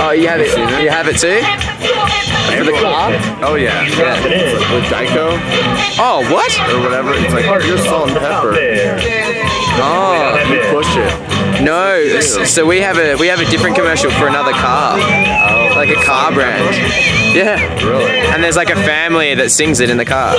Oh, you have it. You have it too. For the car. Oh yeah. Yeah. With Daiko? Oh, what? or whatever, it's like your salt and pepper. Oh, You push it. no. So we have a we have a different commercial for another car, oh. like a car brand. Yeah. Really? And there's like a family that sings it in the car.